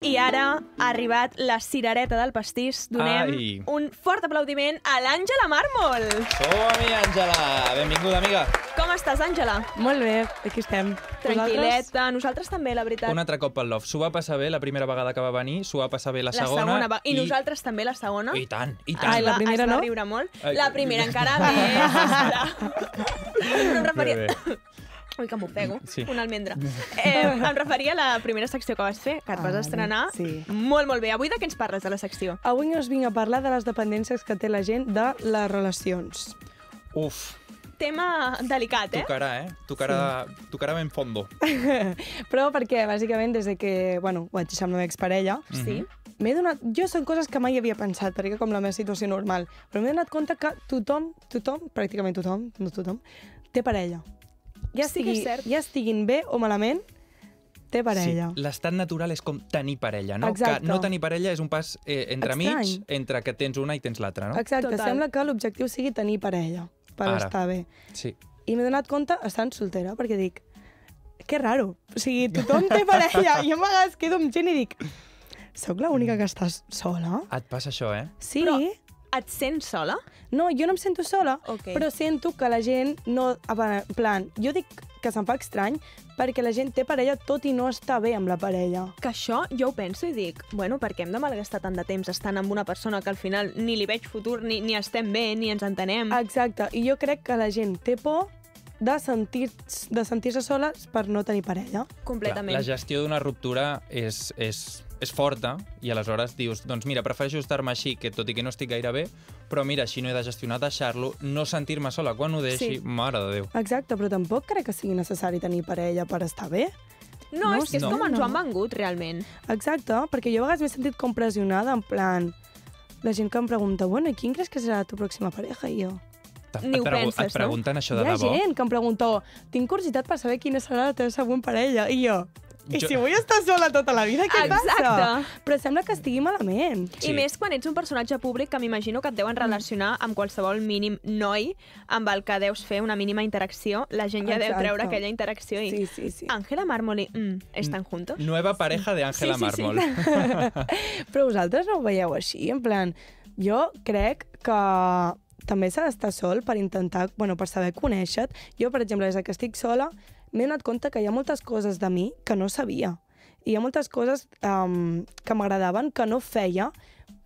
I ara ha arribat la cirereta del pastís. Donem Ai. un fort aplaudiment a l'Àngela Mármol. Som-hi, Àngela! Benvinguda, amiga. Com estàs, Àngela? Molt bé, aquí estem. Tranquil·leta. Nosaltres també, la veritat. Un altre cop pel Love. S'ho va passar bé la primera vegada que va venir, s'ho va passar bé la, la segona. va... I, i nosaltres també, la segona. I tant, i tant. Ai, la Es va- primera es va no? riure molt. Ai. La primera encara més. ostres. no em referia... Bé, bé. Ui, que m'ofego. Sí. Una almendra. Eh, em referia a la primera secció que vas fer, que et vas Ah, estrenar. sí. Molt, molt bé. Avui de què ens parles, de la secció? Avui us vinc a parlar de les dependències que té la gent de les relacions. Uf, Tema delicat, eh? tocarà, eh? Tocarà, tocarà ben fondo. Però perquè, bàsicament, des de que bueno, vaig deixar amb la meva exparella, Sí. m'he donat... Jo són coses que mai havia pensat, perquè com la meva situació normal, però m'he donat compte que tothom, tothom, pràcticament tothom, no tothom, té parella. Ja, Sí que és estigui, cert. ja estiguin bé o malament, té parella. Sí, l'estat natural és com tenir parella, no? Exacte. Que no tenir parella és un pas eh, entre Estrany. amics, entre que tens una i tens l'altra, no? Exacte, Total. sembla que l'objectiu sigui tenir parella per Ara. estar bé. Sí. I m'he donat compte estant soltera, perquè dic, que raro. O sigui, tothom té parella. I jo a vegades quedo amb gent i dic, sóc l'única que estàs sola? Et passa això, eh? Sí. Però- Et sents sola? No, jo no em sento sola, Ok. però sento que la gent no... En plan, jo dic que se'm fa estrany perquè la gent té parella tot i no està bé amb la parella. Que això jo ho penso i dic, bueno, per què hem de malgastar tant de temps estant amb una persona que al final ni li veig futur, ni, ni estem bé, ni ens entenem? Exacte, i jo crec que la gent té por de sentir- de sentir-se sola per no tenir parella. Completament. La gestió d'una ruptura és, és, és forta i aleshores dius, doncs mira, prefereixo estar-me així, que tot i que no estic gaire bé, però mira, així no he de gestionar, deixar-lo, no sentir-me sola quan ho deixi, Sí. mare de Déu. Exacte, però tampoc crec que sigui necessari tenir parella per estar bé. No, No és que és sé, com ens ho no. han vengut, realment. Exacte, perquè jo a vegades m'he sentit com pressionada, en plan... La gent que em pregunta, bueno, i quin creus que serà la teva pròxima pareja? I jo... Ni et ho pregu- penses, Et pregunten això de Hi ha debò? gent que em pregunta, tinc curiositat per saber quina serà la teva següent parella. I jo, i Jo- si vull estar sola tota la vida, què Exacte. passa? Però sembla que estigui malament. Sí. I més quan ets un personatge públic que m'imagino que et deuen relacionar amb qualsevol mínim noi amb el que deus fer una mínima interacció. La gent ja deu Exacte. treure aquella interacció i... Sí, sí, sí. Ángela Mármol i... Mm, ¿Están juntos? Nueva pareja de Ángela Sí, sí, sí. Mármol. Però vosaltres no ho veieu així? En plan, jo crec que també s'ha d'estar sol per intentar, bueno, per saber conèixer-te. Jo, per exemple, des que estic sola, m'he donat compte que hi ha moltes coses de mi que no sabia. I hi ha moltes coses um, que m'agradaven que no feia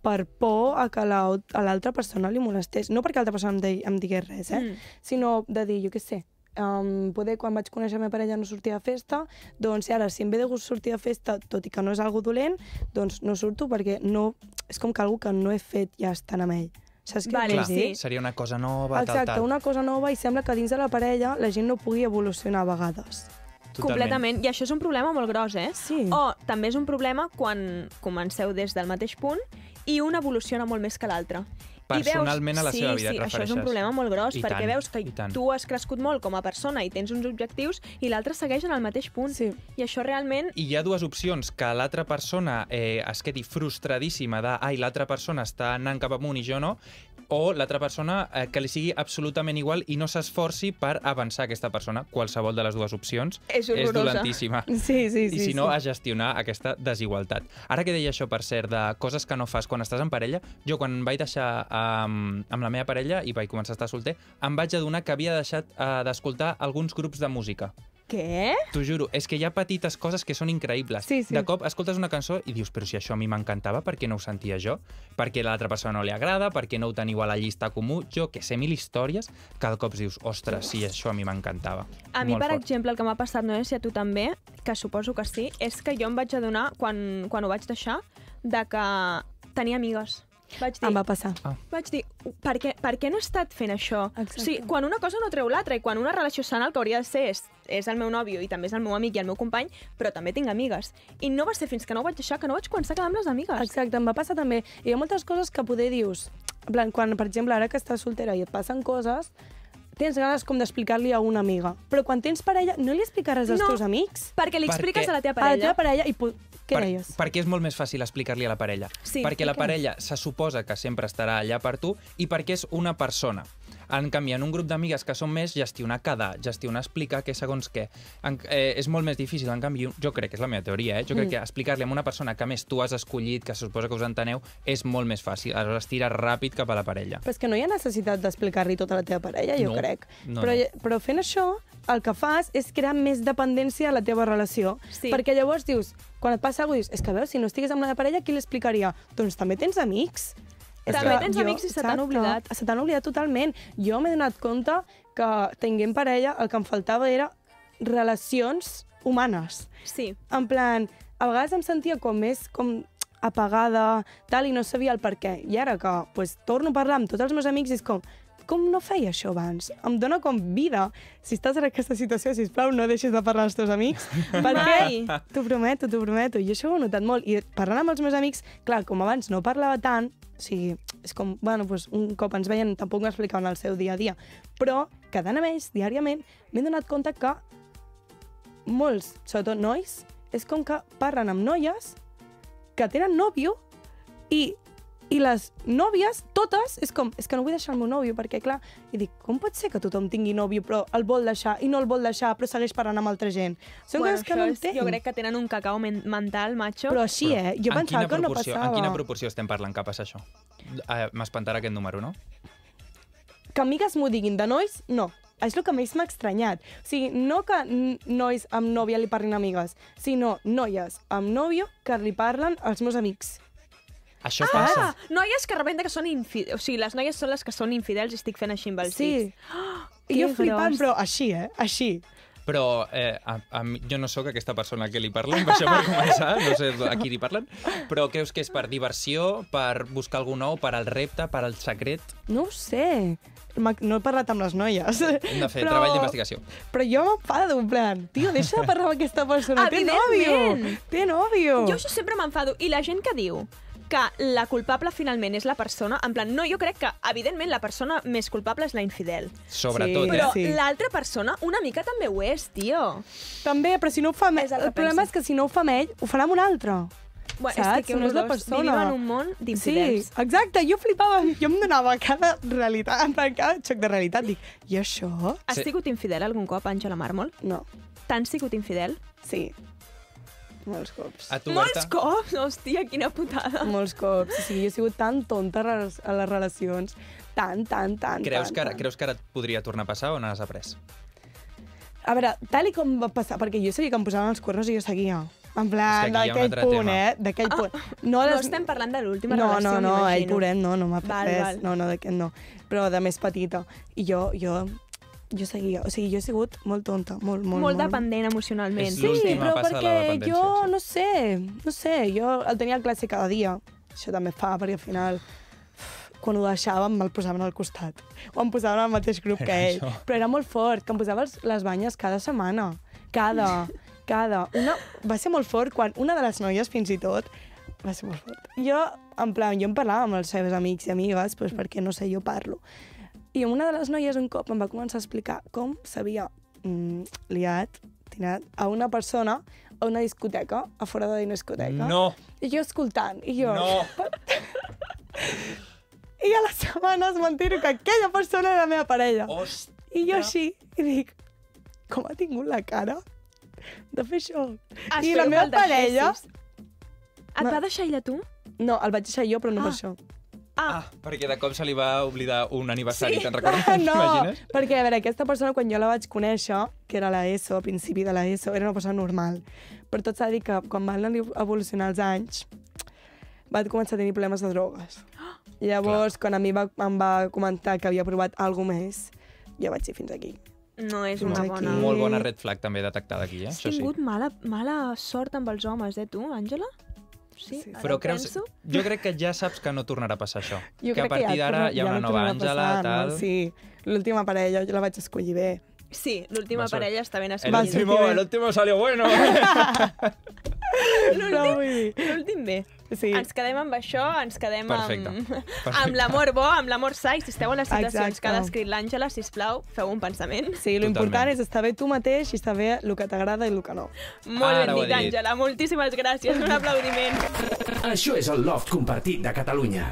per por a que la- a l'altra persona li molestés. No perquè l'altra persona em, de, em digués res, eh? Mm. sinó de dir, jo què sé, um, poder quan vaig conèixer la meva parella no sortia de festa, doncs ara, si em ve de gust sortir de festa, tot i que no és algo dolent, doncs no surto perquè no, és com que algo que no he fet ja estant amb ell. Saps què Vale, vull Clar, dir? sí. seria una cosa nova, Exacte, tal, tal. una cosa nova i sembla que dins de la parella la gent no pugui evolucionar a vegades. Completament. I això és un problema molt gros, eh? Sí. O també és un problema quan comenceu des del mateix punt i un evoluciona molt més que l'altre. Personalment a la sí, seva vida, sí, això és un problema molt gros, I perquè tant, veus que tu has crescut molt com a persona i tens uns objectius i l'altre segueix en el mateix punt. Sí. I això realment... I hi ha dues opcions, que l'altra persona eh, es quedi frustradíssima de ai, l'altra persona està anant cap amunt i jo no, o l'altra persona eh, que li sigui absolutament igual i no s'esforci per avançar aquesta persona. Qualsevol de les dues opcions És és dolentíssima. Sí, sí, sí. I si no, sí. a gestionar aquesta desigualtat. Ara que deia això, per cert, de coses que no fas quan estàs en parella, jo quan vaig deixar um, amb la meva parella i vaig començar a estar solter, em vaig adonar que havia deixat uh, d'escoltar alguns grups de música. Què? T'ho juro, és que hi ha petites coses que són increïbles. Sí, sí. De cop escoltes una cançó i dius, però si això a mi m'encantava, per què no ho sentia jo? Per què a l'altra persona no li agrada? Per què no ho teniu a la llista comú? Jo, que sé mil històries, cada cop dius, ostres, sí, això a mi m'encantava. A mi, Molt per fort. exemple, el que m'ha passat, no sé si a tu també, que suposo que sí, és que jo em vaig adonar, quan, quan ho vaig deixar, de que tenia amigues. Vaig dir, Em va passar. vaig dir, per què, per què no he estat fent això? Exacte. O sigui, quan una cosa no treu l'altra i quan una relació sana el que hauria de ser és, és el meu nòvio i també és el meu amic i el meu company, però també tinc amigues. I no va ser fins que no ho vaig deixar que no vaig començar a quedar amb les amigues. Exacte, em va passar també. I hi ha moltes coses que poder dius... En plan, quan, per exemple, ara que estàs soltera i et passen coses, tens ganes com d'explicar-li a una amiga. Però quan tens parella, no li explicaràs als No. teus amics? Perquè li expliques què? a la teva A la parella. teva parella i... Què per, deies? perquè és molt més fàcil explicar-li a la parella. Sí, perquè la parella se suposa que sempre estarà allà per tu i perquè és una persona. En canvi, en un grup d'amigues que són més, gestionar quedar, gestionar explicar què segons què, en, eh, és molt més difícil. En canvi, jo crec que és la meva teoria, eh? jo crec Mm. que explicar-li a una persona que a més tu has escollit, que suposa que us enteneu, és molt més fàcil. Aleshores, tira ràpid cap a la parella. Però és que no hi ha necessitat d'explicar-li tot a la teva parella, jo No, crec. no, però, no. però fent això, el que fas és crear més dependència a la teva relació. Sí. Perquè llavors dius, quan et passa alguna cosa, dius, és que veus, si no estigués amb la meva parella, qui l'explicaria? Doncs també tens amics. És També que tens amics i se t'han oblidat. Se t'han oblidat totalment. Jo m'he donat compte que tinguent parella el que em faltava era relacions humanes. Sí. En plan, a vegades em sentia com més com apagada, tal, i no sabia el per què. I ara que pues, torno a parlar amb tots els meus amics i és com, com no feia això abans? Em dóna com vida. Si estàs en aquesta situació, si plau, no deixis de parlar als teus amics. Perquè, t'ho prometo, t'ho prometo. I això ho he notat molt. I parlant amb els meus amics, clar, com abans no parlava tant, o sigui, és com, bueno, doncs un cop ens veien, tampoc m'explicaven el seu dia a dia. Però, quedant amb ells diàriament, m'he donat compte que molts, sobretot nois, és com que parlen amb noies que tenen nòvio i, i les nòvies, totes, és com, és que no vull deixar el meu nòvio, perquè clar, i dic, com pot ser que tothom tingui nòvio però el vol deixar i no el vol deixar però segueix parlant amb altra gent? Són Bueno, coses que no entenc. Jo crec que tenen un cacau men mental, macho. Però així, eh? Jo en pensava que no proporció- passava. En quina proporció estem parlant que passa això? Eh, M'espantarà aquest número, no? que amigues m'ho diguin de nois, no. És el que més m'ha estranyat. O sigui, no que nois amb nòvia li parlin amigues, sinó noies amb nòvio que li parlen als meus amics. Això passa. Ah, noies que rebenta que són infidels. O sigui, les noies són les que són infidels i estic fent així amb els Sí. dits. I jo flipant, gros. però així, eh? Així. Però eh, a, a mi, jo no sóc aquesta persona que li parlen, per això per començar, no sé a qui li parlen, però creus que és per diversió, per buscar algú nou, per al repte, per al secret? No ho sé. No he parlat amb les noies. Hem de fer treball d'investigació. Però jo m'enfado, en plan, tio, deixa de parlar amb aquesta persona. Té nòvio! Té nòvio! Jo això sempre m'enfado. I la gent que diu que la culpable finalment és la persona, en plan, no, jo crec que, evidentment, la persona més culpable és la infidel. Sobretot, Sí, eh? Però Sí. l'altra persona una mica també ho és, tio. També, però si no ho fa ell... El El problema és que si no ho fa amb ell, ho farà amb un altre. Bueno, Saps? és que No és la persona. Vivim en un món d'infidels. Sí, exacte, jo flipava, jo em donava cada realitat, en plan, cada xoc de realitat, dic, i això? Has Sí. sigut infidel algun cop, Àngela Màrmol? No, T'han sigut infidel? sí, molts cops. A tu, Molts Berta? cops! Hòstia, quina putada. Molts cops, o sigui, jo he sigut tan tonta a les, relacions, tan, tan, tan, Creus tan, que, ara, tan. creus que ara et podria tornar a passar o n'has après? A veure, tal i com va passar, perquè jo sabia que em posaven els cuernos i jo seguia. En plan, d'aquell punt, tema. eh? D'aquell Ah. punt. No, No les... estem parlant de l'última no, relació, No, no, ell, m'imagino. pobret, no, no m'ha fet Val, res. val. No, no, d'aquest no. Però de més petita. I jo, jo, jo seguia. O sigui, jo he sigut molt tonta, molt, molt, Molt molt. dependent emocionalment. És Sí, però de perquè jo, sí. no sé, no sé, jo el tenia a classe cada dia. Això també fa, perquè al final quan ho deixàvem me'l posaven al costat. O em posaven al mateix grup que ell. Això. Però era molt fort, que em posava les banyes cada setmana. Cada, cada. Una, va ser molt fort quan una de les noies, fins i tot, va ser molt fort. Jo, en plan, jo em parlava amb els seus amics i amigues, doncs perquè, no sé, jo parlo. I una de les noies un cop em va començar a explicar com s'havia mm, liat, tirat a una persona a una discoteca, a fora de la discoteca. No, I jo escoltant, i jo... no. I a les setmanes m'entero que aquella persona era la meva parella. Ostres. I jo així, i dic, com ha tingut la cara de fer això? I Espero la que meva parella... Et va deixar ella tu? No, el vaig deixar jo, però no Ah. per això. Ah, perquè de cop se li va oblidar un aniversari, Sí. te'n recordes? no, T'imagines? perquè, a veure, aquesta persona, quan jo la vaig conèixer, que era la ESO, a principi de la ESO, era una persona normal. Però tot s'ha de dir que quan van evolucionar els anys, va començar a tenir problemes de drogues. Llavors, quan a mi va, em va comentar que havia provat alguna més, jo vaig dir fins aquí. No és una aquí. bona... Molt bona red flag també detectada aquí, eh? Has Això sí. tingut mala, mala sort amb els homes, eh, tu, Àngela? Sí, Sí. Però creus... penso. Jo crec que ja saps que no tornarà a passar això. Jo que a partir ja d'ara hi ha ja una no nova Àngela, tal... No? Sí, l'última parella jo la vaig escollir bé. Sí, l'última parella està ben escollida. últim- último, el último salió bueno. L'últim bé. Sí. Ens quedem amb això, ens quedem Perfecte. amb, Perfecte. amb l'amor bo, amb l'amor sa, i si esteu en les situacions Exacte. que ha descrit l'Àngela, sisplau, feu un pensament. Sí, lo Totalment. important és estar bé tu mateix i estar bé el que t'agrada i el que no. Molt Ara ben dit, dit. Àngela. Moltíssimes gràcies. Un aplaudiment. Això és el loft compartit de Catalunya.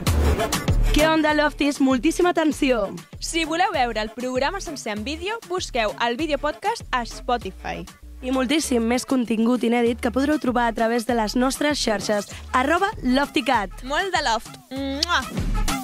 Què onda, Lofties? Moltíssima atenció! Si voleu veure el programa sencer en vídeo, busqueu el vídeo podcast a Spotify. I moltíssim més contingut inèdit que podreu trobar a través de les nostres xarxes. Arroba Loftycat. Molt de loft. Mua!